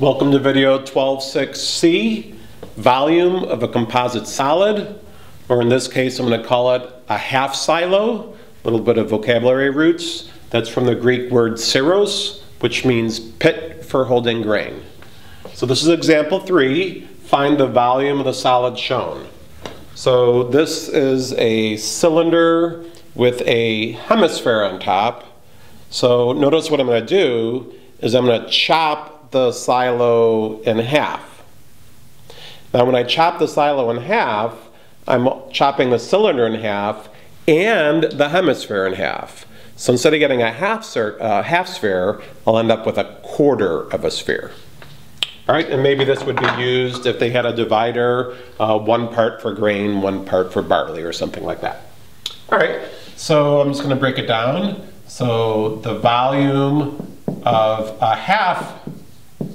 Welcome to video 12.6c, volume of a composite solid, or in this case I'm going to call it a half silo, a little bit of vocabulary roots. That's from the Greek word siros, which means pit for holding grain. So this is example three, find the volume of the solid shown. So this is a cylinder with a hemisphere on top. So notice what I'm going to do is I'm going to chop the silo in half. Now when I chop the silo in half, I'm chopping the cylinder in half and the hemisphere in half. So instead of getting a half, uh, half sphere, I'll end up with a quarter of a sphere. All right, and maybe this would be used if they had a divider, uh, one part for grain, one part for barley or something like that. All right, so I'm just gonna break it down. So the volume of a half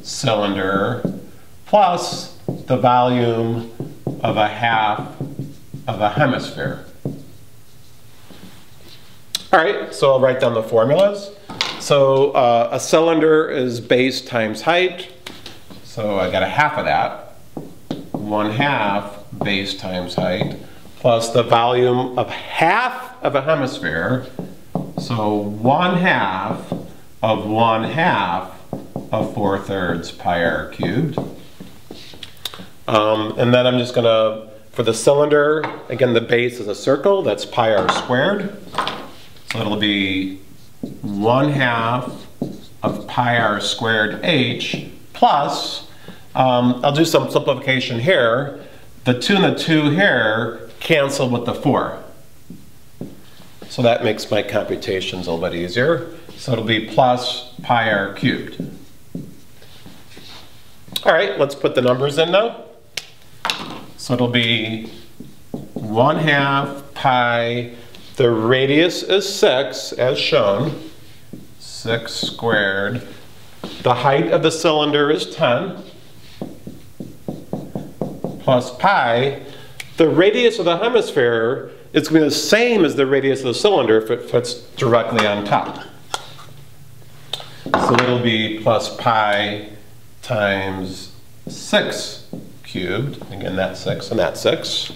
cylinder plus the volume of a half of a hemisphere. All right, so I'll write down the formulas. So uh, a cylinder is base times height. So I got a half of that. One half base times height plus the volume of half of a hemisphere. So one half of one half of four thirds pi r cubed. Um, and then I'm just gonna, for the cylinder, again the base is a circle, that's pi r squared. So it'll be one half of pi r squared h plus, um, I'll do some simplification here. The 2 and the 2 here cancel with the 4. So that makes my computations a little bit easier. So it'll be plus pi r cubed. All right, let's put the numbers in now. So it'll be 1 half pi, the radius is 6 as shown, 6 squared. The height of the cylinder is 10 plus pi. The radius of the hemisphere is going to be the same as the radius of the cylinder if it fits directly on top. So it'll be plus pi times 6 cubed. Again, that's 6 and that's 6.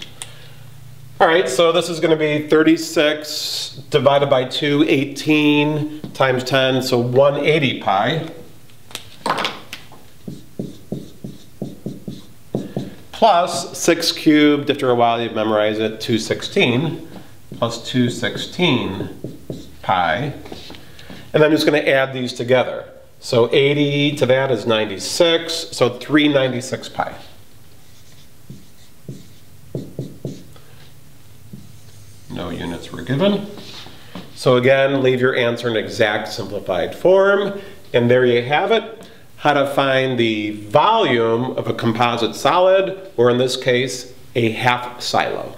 All right, so this is going to be 36 divided by 2, 18 times 10, so 180 pi. Plus 6 cubed, after a while you memorize it, 216, plus 216 pi. And I'm just going to add these together. So 80 to that is 96, so 396 pi. No units were given. So again, leave your answer in exact simplified form. And there you have it, how to find the volume of a composite solid, or in this case, a half silo.